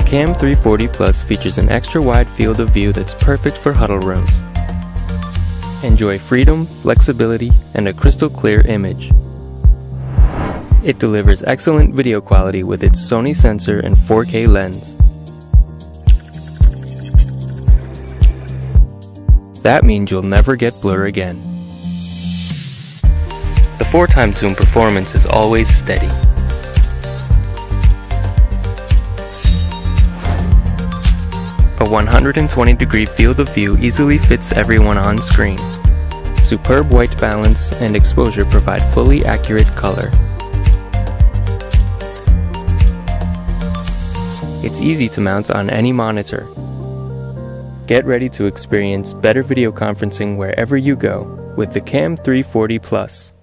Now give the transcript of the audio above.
Cam 340 Plus features an extra wide field of view that's perfect for huddle rooms. Enjoy freedom, flexibility, and a crystal clear image. It delivers excellent video quality with its Sony sensor and 4K lens. That means you'll never get blur again. The 4 times zoom performance is always steady. 120 degree field of view easily fits everyone on screen. Superb white balance and exposure provide fully accurate color. It's easy to mount on any monitor. Get ready to experience better video conferencing wherever you go with the Cam 340 Plus.